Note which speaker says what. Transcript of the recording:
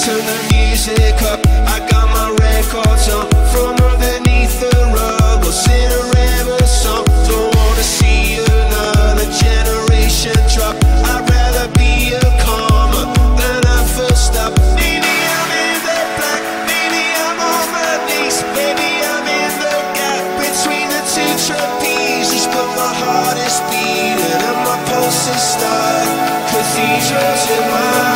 Speaker 1: Turn the music up. I got my records on from underneath the rug. We'll sing a rebel song. Don't wanna see another generation drop. I'd rather be a karma than a full stop. Maybe I'm in the black, maybe I'm on my knees. Maybe I'm in the gap between the two trapezes. But my heart is beating and my pulse is start. Cathedrals in my